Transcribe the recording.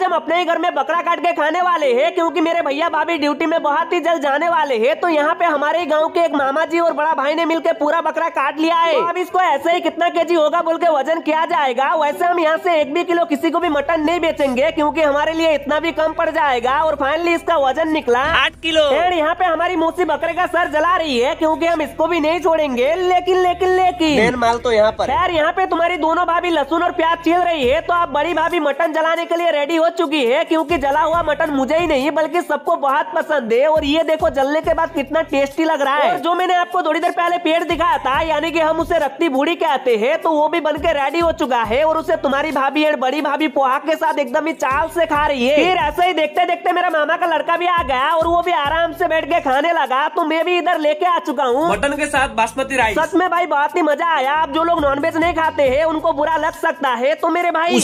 आज हम अपने ही घर में बकरा काट के खाने वाले हैं क्योंकि मेरे भैया भाभी ड्यूटी में बहुत ही जल्द जाने वाले हैं तो यहाँ पे हमारे गाँव के एक मामा जी और बड़ा भाई ने मिलकर पूरा बकरा काट लिया है। तो अब इसको ऐसे ही कितना के होगा बोल के वज़न किया जाएगा वैसे हम यहाँ से एक भी किलो किसी को भी मटन नहीं बेचेंगे क्यूँकी हमारे लिए इतना भी कम पड़ जाएगा और फाइनली इसका वज़न निकला। आठ किलो। एंड यहाँ पे हमारी मूसी बकरे का सर जला रही है क्योंकि हम इसको भी नहीं छोड़ेंगे। लेकिन लेकिन लेकिन। मेन माल तो यहाँ पर। खैर यहाँ पे तुम्हारी दोनों भाभी लहसुन और प्याज छील रही है तो आप बड़ी भाभी मटन जलाने के लिए रेडी हो चुकी है क्योंकि जला हुआ मटन मुझे ही नहीं बल्कि सबको बहुत पसंद है। और ये देखो जलने के बाद कितना टेस्टी लग रहा है। और जो मैंने आपको थोड़ी देर पहले पेड़ दिखाया था यानी कि हम उसे रक्ती बूढ़ी कहते हैं तो वो भी बन के रेडी हो चुका है और उसे तुम्हारी भाभी और बड़ी भाभी पोहा के साथ एकदम ही चाल से खा रही है। फिर ऐसे ही देखते देखते मेरा मामा का लड़का भी आ गया और वो भी आराम से बैठ के खाने लगा तो मैं भी इधर लेके आ चुका हूँ। मटन के साथ बासमती राइस सच में भाई बहुत ही मज़ा आया। आप जो लोग नॉनवेज नहीं खाते हैं उनको बुरा लग सकता है तो मेरे भाई